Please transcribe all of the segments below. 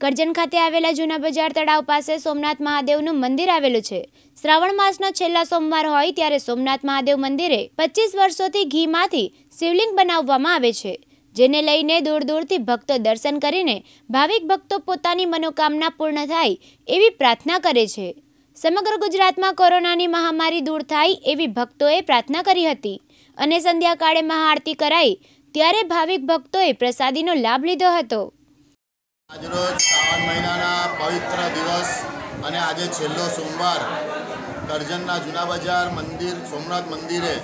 કરજણ ખાતે આવેલા જૂના બજાર તળાવ પાસે સોમનાથ મહાદેવનું મંદિર આવેલું છે. શ્રાવણ માસનો છેલ્લા સોમવાર હોય ત્યારે સોમનાથ મહાદેવ મંદિરે પચીસ વર્ષોથી ઘીમાંથી શિવલિંગ બનાવવામાં આવે છે, જેને લઈને દૂર દૂરથી ભક્તો દર્શન કરીને ભાવિક ભક્તો પોતાની મનોકામના પૂર્ણ થાય એવી પ્રાર્થના કરે છે. સમગ્ર ગુજરાતમાં કોરોનાની મહામારી દૂર થાય એવી ભક્તોએ પ્રાર્થના કરી હતી અને સંધ્યાકાળે મહાઆરતી કરાઈ ત્યારે ભાવિક ભક્તોએ પ્રસાદીનો લાભ લીધો હતો. આજરોજ શ્રાવણ મહિનાના પવિત્ર દિવસ અને આજે છેલ્લો સોમવાર કરજણના જૂના બજાર મંદિર, સોમનાથ મંદિરે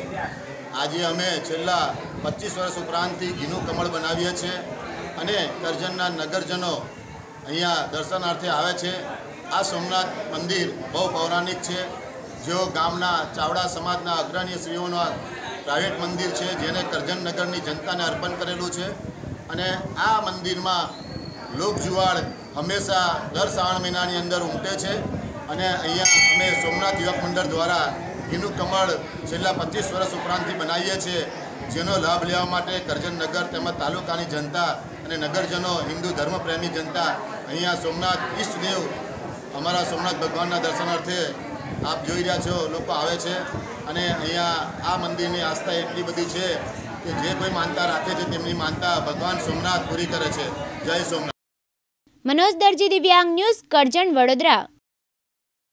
આજે અમે છેલ્લા પચીસ વર્ષ ઉપરાંતથી ઘીનું કમળ બનાવીએ છીએ અને કરજણના નગરજનો અહીંયા દર્શનાર્થે આવે છે. આ સોમનાથ મંદિર બહુ પૌરાણિક છે. જેઓ ગામના ચાવડા સમાજના અગ્રણીય શ્રીઓના પ્રાઇવેટ મંદિર છે, જેને કરજણ નગરની જનતાને અર્પણ કરેલું છે. અને આ મંદિરમાં લોકજુવાળ હંમેશા દર શ્રાવણ મહિનાની અંદર ઉમટે છે અને અહીંયા અમે સોમનાથ યુવક મંડળ દ્વારા ઘીનું કમળ છેલ્લા પચીસ વર્ષ ઉપરાંતથી બનાવીએ છીએ, જેનો લાભ લેવા માટે કરજણ નગર તેમજ તાલુકાની જનતા અને નગરજનો, હિન્દુ ધર્મપ્રેમી જનતા અહીંયા સોમનાથ ઈષ્ટદેવ અમારા સોમનાથ ભગવાનના દર્શનાર્થે આપ જોઈ રહ્યા છો, લોકો આવે છે અને અહીંયા આ મંદિરની આસ્થા એટલી બધી છે કે જે કોઈ માનતા રાખે છે, તેમની માનતા ભગવાન સોમનાથ પૂરી કરે છે. જય સોમનાથ. મનોજ દરજી દિવ્યાંગ ન્યૂઝ કરજણ વડોદરા.